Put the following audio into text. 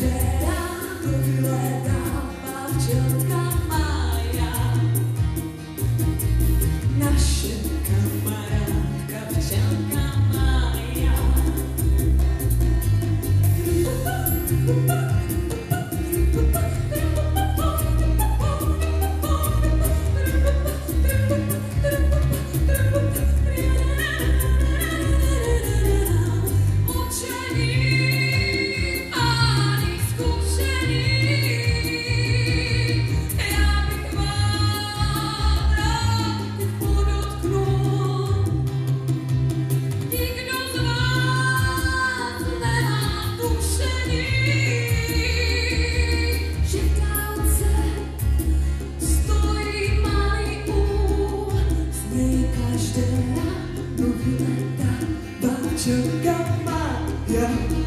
Yeah. Chứng các bạn hiền